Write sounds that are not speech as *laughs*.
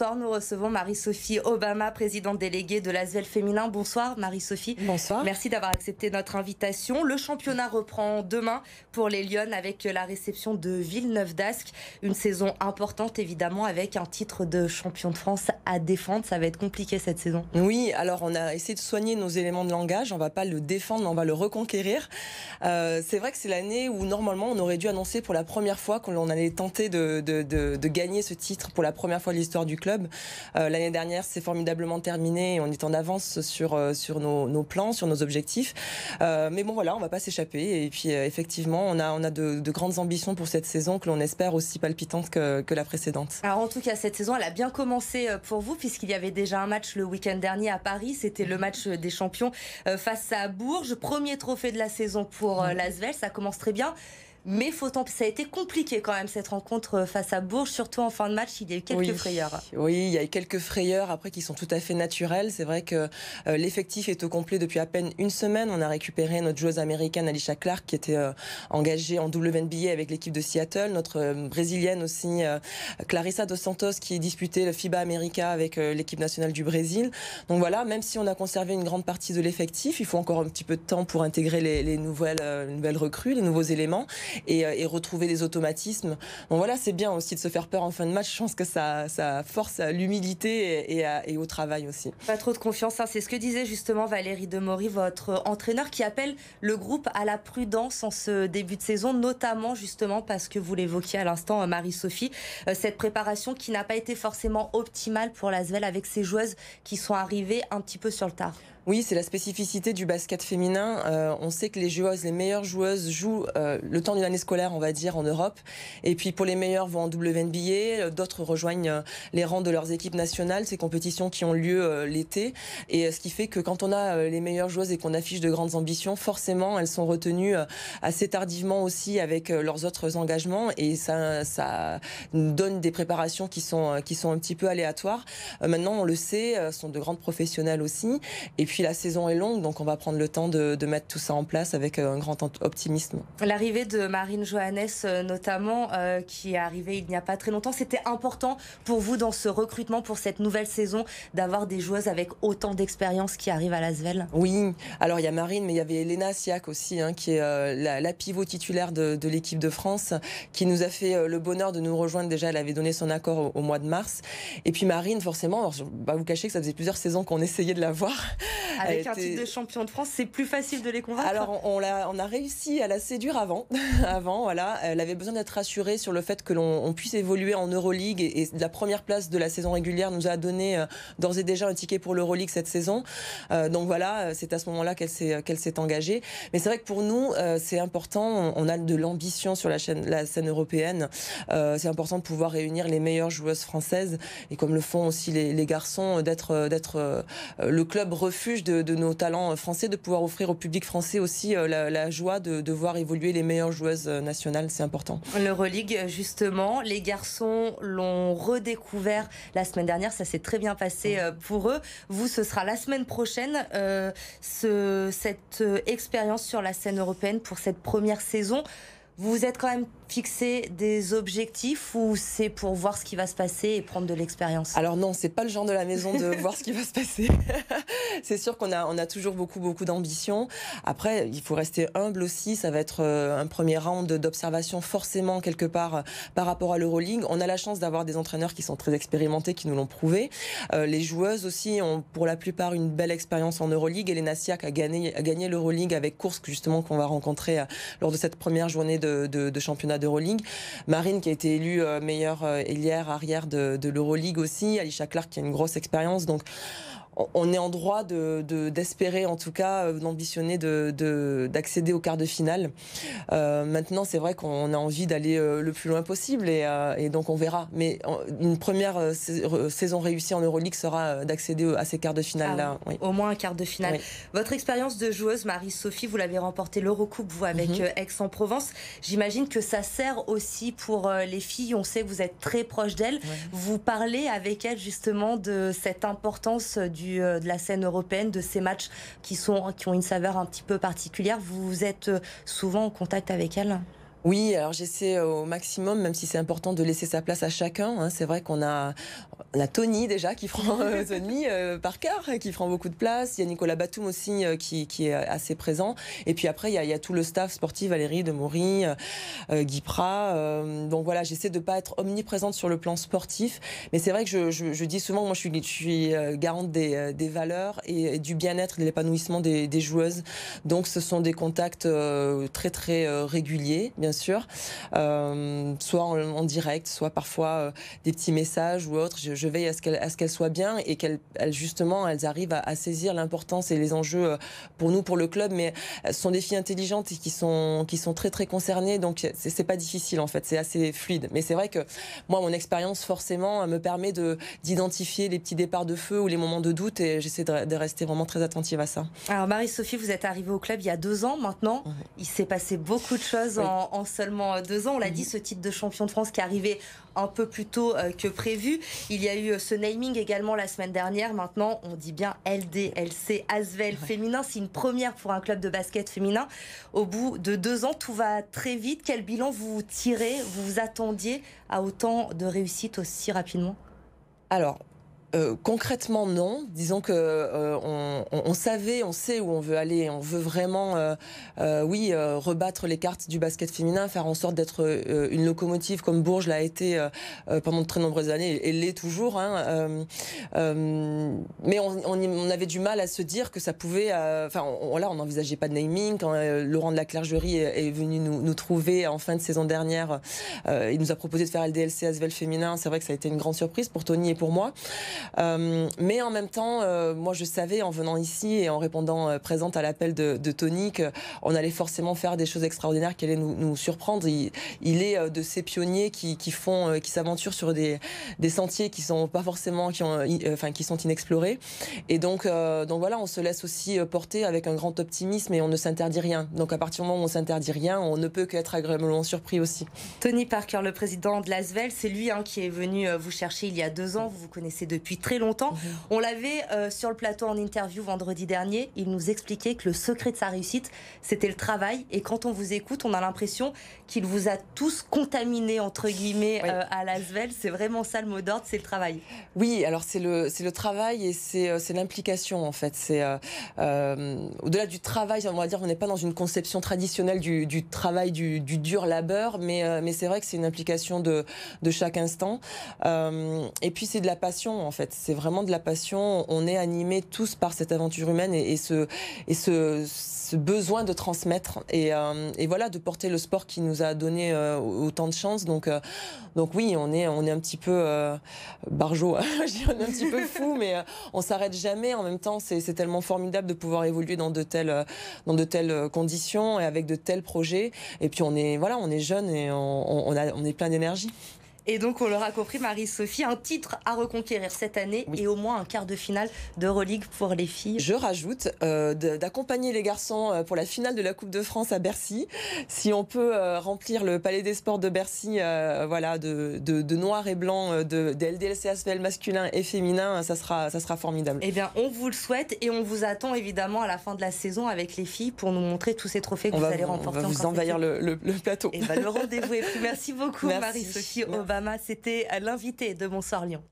soir, nous recevons Marie-Sophie Obama, présidente déléguée de l'ASVEL féminin. Bonsoir Marie-Sophie. Bonsoir. Merci d'avoir accepté notre invitation. Le championnat reprend demain pour les Lyonnes avec la réception de Villeneuve d'Ascq. Une saison importante évidemment avec un titre de champion de France à défendre. Ça va être compliqué cette saison. Oui, alors on a essayé de soigner nos éléments de langage. On va pas le défendre, mais on va le reconquérir. Euh, c'est vrai que c'est l'année où normalement on aurait dû annoncer pour la première fois qu'on allait tenter de, de, de, de gagner ce titre pour la première fois de l'histoire du club. Euh, L'année dernière, c'est formidablement terminé et on est en avance sur, euh, sur nos, nos plans, sur nos objectifs. Euh, mais bon, voilà, on va pas s'échapper. Et puis, effectivement, on a, on a de, de, grandes ambitions pour cette saison que l'on espère aussi palpitantes que, que la précédente. Alors, en tout cas, cette saison, elle a bien commencé pour vous, puisqu'il y avait déjà un match le week-end dernier à Paris. C'était le match des champions face à Bourges. Premier trophée de la saison pour l'Asvel. Ça commence très bien. Mais faut ça a été compliqué quand même cette rencontre face à Bourges, surtout en fin de match, il y a eu quelques oui. frayeurs. Oui, il y a eu quelques frayeurs après qui sont tout à fait naturelles. C'est vrai que euh, l'effectif est au complet depuis à peine une semaine. On a récupéré notre joueuse américaine Alicia Clark qui était euh, engagée en WNBA avec l'équipe de Seattle, notre euh, brésilienne aussi Clarissa dos Santos qui disputait le FIBA America avec l'équipe nationale du Brésil. Donc voilà, même si on a conservé une grande partie de l'effectif, il faut encore un petit peu de temps pour intégrer les, les nouvelles, nouvelles recrues, les nouveaux éléments et, et, retrouver des automatismes. Bon voilà, c'est bien aussi de se faire peur en fin de match. Je pense que ça, ça force à l'humilité et, au travail aussi. Pas trop de confiance, hein. c'est ce que disait justement Valérie Demory, votre entraîneur, qui appelle le groupe à la prudence en ce début de saison, notamment justement parce que vous l'évoquiez à l'instant, Marie-Sophie, euh, cette préparation qui n'a pas été forcément optimale pour l'Asvel avec ses joueuses qui sont arrivées un petit peu sur le tard. Oui, c'est la spécificité du basket féminin. Euh, on sait que les joueuses, les meilleures joueuses jouent euh, le temps d'une année scolaire, on va dire, en Europe. Et puis pour les meilleures vont en WNBA, d'autres rejoignent euh, les rangs de leurs équipes nationales, ces compétitions qui ont lieu euh, l'été. Et ce qui fait que quand on a euh, les meilleures joueuses et qu'on affiche de grandes ambitions, forcément, elles sont retenues assez tardivement aussi avec leurs autres engagements. Et ça, ça donne des préparations qui sont, qui sont un petit peu aléatoires. maintenant, on le sait, sont de grandes professionnelles aussi. Et puis la saison est longue, donc on va prendre le temps de mettre tout ça en place avec un grand optimisme. L'arrivée de Marine Johannes, notamment, euh, qui est arrivée il n'y a pas très longtemps, c'était important pour vous dans ce recrutement pour cette nouvelle saison d'avoir des joueuses avec autant d'expérience qui arrivent à l'Asvel Oui, alors il y a Marine, mais il y avait Elena Siak aussi, hein, qui est euh, la, la, pivot titulaire de, de l'équipe de France, qui nous a fait euh, le bonheur de nous rejoindre. Déjà, elle avait donné son accord au, au mois de mars. Et puis Marine, forcément, alors, je vais pas vous cacher que ça faisait plusieurs saisons qu'on essayait de la voir. Avec un titre de champion de France, c'est plus facile de les convaincre Alors, on, on, a, on a réussi à la séduire avant. *laughs* *laughs* avant, voilà. Elle avait besoin d'être rassurée sur le fait que l'on puisse évoluer en Euroleague et, la première place de la saison régulière nous a donné euh, d'ores et déjà un ticket pour l'Euroleague cette saison. Euh, donc voilà, c'est à ce moment-là qu'elle s'est qu'elle s'est engagée. Mais c'est vrai que pour nous, euh, c'est important. On a de l'ambition sur la, chaîne, la scène européenne. Euh, c'est important de pouvoir réunir les meilleures joueuses françaises et comme le font aussi les, les garçons, d'être d'être euh, le club refuge de, de, nos talents français, de pouvoir offrir au public français aussi euh, la, la joie de, de voir évoluer les meilleures joueuses nationales. C'est important. L'Euroleague, justement, les garçons l'ont redécouvert la semaine dernière. Ça s'est très bien passé euh, pour eux. Vous, ce sera la semaine prochaine, euh, ce, cette euh, expérience sur la scène européenne pour cette première saison. Vous êtes quand même fixer des objectifs ou c'est pour voir ce qui va se passer et prendre de l'expérience? Alors non, c'est pas le genre de la maison de voir ce qui va se passer. *laughs* c'est sûr qu'on a, on a toujours beaucoup, beaucoup d'ambition. Après, il faut rester humble aussi. Ça va être un premier round d'observation forcément quelque part par rapport à l'Euroleague. On a la chance d'avoir des entraîneurs qui sont très expérimentés, qui nous l'ont prouvé. Euh, les joueuses aussi ont pour la plupart une belle expérience en Euroleague. Elena Siak a gagné, a gagné l'Euroleague avec Course justement qu'on va rencontrer lors de cette première journée de, de championnat d'Euroleague. Marine qui a été élue euh, meilleure ailière arrière de, de l'Euroleague aussi. Alicia Clark qui a une grosse expérience. Donc on est en droit d'espérer, de, de, en tout cas, d'ambitionner d'accéder au quart de finale. Euh, maintenant, c'est vrai qu'on a envie d'aller euh, le plus loin possible et, euh, et, donc on verra. Mais une première saison réussie en Euroleague sera d'accéder à ces quarts de finale-là. Ah, oui. Au moins un quart de finale. Oui. Votre expérience de joueuse, Marie-Sophie, vous l'avez remporté l'Eurocoupe, vous, avec mm -hmm. Aix-en-Provence. J'imagine que ça sert aussi pour les filles. On sait que vous êtes très proche d'elles. Vous parlez avec elles justement de cette importance du euh, de la scène européenne, de ces matchs qui, sont, qui ont une saveur un petit peu particulière. Vous êtes euh, souvent en contact avec elle? Oui, alors j'essaie au maximum, même si c'est important de laisser sa place à chacun. Hein. C'est vrai qu'on a, on a Tony déjà qui prend *laughs* Tony par cœur, qui prend beaucoup de place. Il y a Nicolas Batum aussi qui, qui, est assez présent. Et puis après, il y a, il y a tout le staff sportif, Valérie de Maury, Guy Prat. donc voilà, j'essaie de pas être omniprésente sur le plan sportif, mais c'est vrai que je, je, je, dis souvent, moi je suis, je suis garante des, des valeurs et, du bien-être, de l'épanouissement des, des, joueuses. Donc ce sont des contacts très très réguliers, bien sûr, soit en, en direct, soit parfois des petits messages ou autres. Je, veille à ce qu'elles qu'elle soient bien et qu'elles justement elles arrivent à, saisir l'importance et les enjeux euh, pour nous, pour le club. Mais ce sont des filles intelligentes et qui sont qui sont très très concernées. Donc c'est pas difficile en fait, c'est assez fluide. Mais c'est vrai que moi mon expérience forcément me permet de d'identifier les petits départs de feu ou les moments de doute et j'essaie de, rester vraiment très attentive à ça. Alors Marie-Sophie, vous êtes arrivée au club il y a deux ans maintenant. Il s'est passé beaucoup de choses en, en, seulement deux ans. On l'a dit, ce titre de champion de France qui est arrivé un peu plus tôt euh, que prévu. Il y a eu euh, ce naming également la semaine dernière. Maintenant, on dit bien LDLC Asvel féminin. C'est une première pour un club de basket féminin. Au bout de deux ans, tout va très vite. Quel bilan vous tirez Vous vous attendiez à autant de réussite aussi rapidement? Alors, euh, concrètement, non. Disons que euh, on, savait, on sait où on veut aller. On veut vraiment, euh, oui, rebattre les cartes du basket féminin, faire en sorte d'être une locomotive comme Bourges l'a été pendant de très nombreuses années et l'est toujours. Hein, mais on, avait du mal à se dire que ça pouvait. Enfin, là, on n'envisageait pas de naming. Quand Laurent de la Clergerie est, venu nous, trouver en fin de saison dernière, il nous a proposé de faire LDLC Asvel féminin. C'est vrai que ça a été une grande surprise pour Tony et pour moi. Euh, mais en même temps, euh, moi, je savais en venant ici et en répondant euh, présente à l'appel de, de Tony qu'on allait forcément faire des choses extraordinaires qui allaient nous, surprendre. Il, est de ces pionniers qui, font, qui s'aventurent sur des, sentiers qui sont pas forcément, qui, enfin, qui sont inexplorés. Et donc, donc voilà, on se laisse aussi porter avec un grand optimisme et on ne s'interdit rien. Donc à partir du moment où on s'interdit rien, on ne peut qu'être agréablement surpris aussi. Tony Parker, le président de l'ASVEL, c'est lui hein, qui est venu vous chercher il y a deux ans. Vous vous connaissez depuis très longtemps. Mhm. On l'avait euh, sur le plateau en interview vendredi dernier. Il nous expliquait que le secret de sa réussite, c'était le travail. Et quand on vous écoute, on a l'impression qu'il vous a tous contaminés, entre guillemets, euh, à l'ASVEL. C'est vraiment ça le mot d'ordre, c'est le travail. Oui, alors c'est le, c'est le travail et c'est, euh, c'est l'implication, en fait. C'est au-delà du travail, on va dire, on n'est pas dans une conception traditionnelle du, du travail, du, du, dur labeur, mais, mais c'est vrai que c'est une implication de, de chaque instant. et puis c'est de la passion, en fait. C'est vraiment de la passion. On est animés tous par cette aventure humaine et, ce, besoin de transmettre et, euh, et, voilà de porter le sport qui nous a donné euh, autant de chance. Donc, euh, oui, on est, un petit peu barjot, hein. *laughs* on est un petit peu fou, *laughs* mais on s'arrête jamais. En même temps, c'est tellement formidable de pouvoir évoluer dans de telles, conditions et avec de tels projets. Et puis on est, jeune et on est plein d'énergie. Et donc, on l'aura compris, Marie-Sophie, un titre à reconquérir cette année et au moins un quart de finale d'Euroleague pour les filles. Je rajoute euh, d'accompagner les garçons euh, pour la finale de la Coupe de France à Bercy. Si on peut euh, remplir le Palais des Sports de Bercy voilà, de, de, noir et blanc, de, de LDLC masculin et féminin, ça sera, ça sera formidable. Eh bien, on vous le souhaite et on vous attend évidemment à la fin de la saison avec les filles pour nous montrer tous ces trophées que vous allez remporter. On va vous envahir le, plateau. Et eh ben, le rendez-vous est pris. *laughs* Merci beaucoup, Marie-Sophie Obama. C'était l'invité de Bonsoir Lyon.